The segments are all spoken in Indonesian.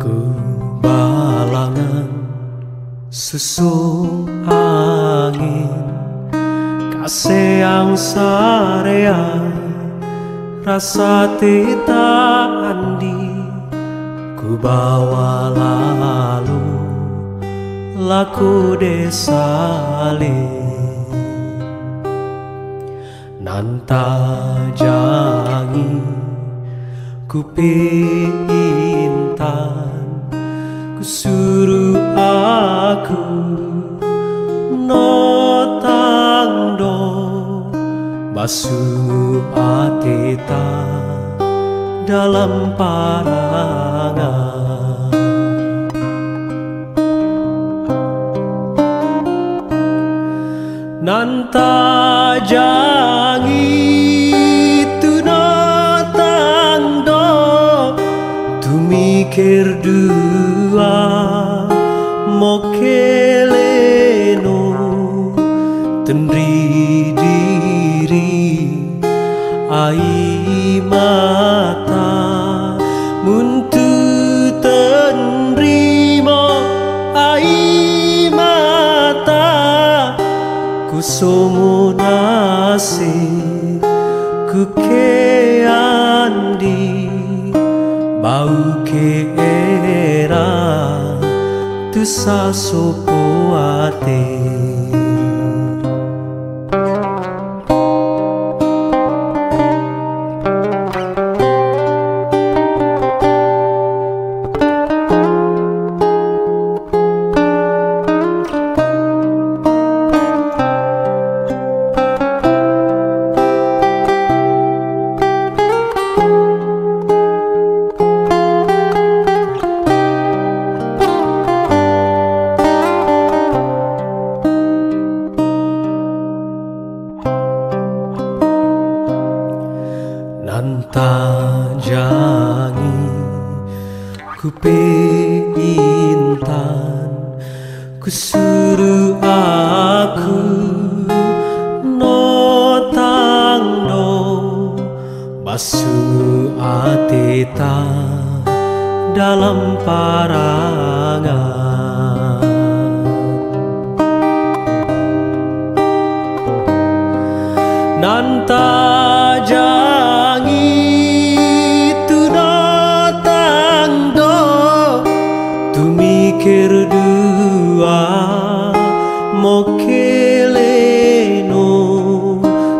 Kebalangan susu angin kasih yang sarea Rasa titah andi. Ku bawa lalu Laku desali Nanta jangi Ku pintar suruh aku Notang do Basuh atita Dalam parangan. Nanta jangi tu notang do Tu mikir mokeleno Tenri diri ai mata Muntu tenrimo ai mata Ku somo nasib ku ke andi Bau ke Diyos sa supo atin. Nanta jangi ku intan ku suruh aku notang do basuh atita dalam parangan. Nanta mokeleno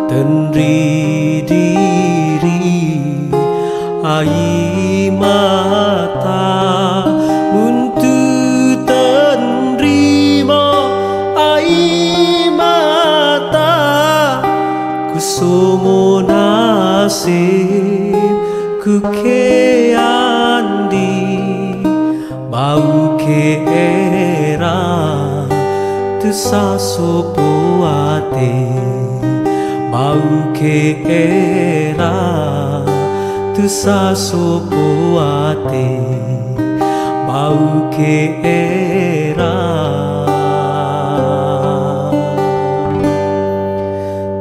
Tenri diri ai mata Muntu tenrimo ai mata Ku somo nasib ku ke andi Bau ke sa sopo ate mau ke era tu sa mau ke era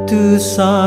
tu sa